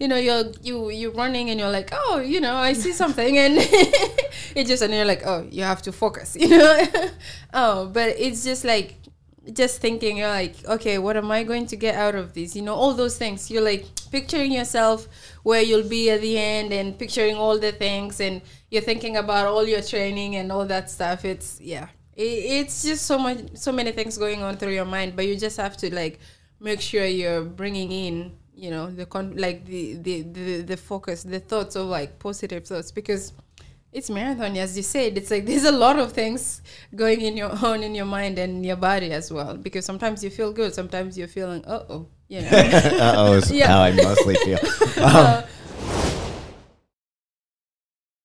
you know you're you you're running and you're like oh you know i see something and it just and you're like oh you have to focus you know? Oh but it's just like just thinking you're like okay what am i going to get out of this? You know all those things. You're like picturing yourself where you'll be at the end and picturing all the things and you're thinking about all your training and all that stuff. It's yeah. It, it's just so much so many things going on through your mind but you just have to like make sure you're bringing in you know the con like the, the the the focus the thoughts of like positive thoughts because it's marathon as you said it's like there's a lot of things going in your own in your mind and your body as well because sometimes you feel good sometimes you're feeling uh-oh you know Uh oh, is Yeah. how I mostly feel. Um, Uh,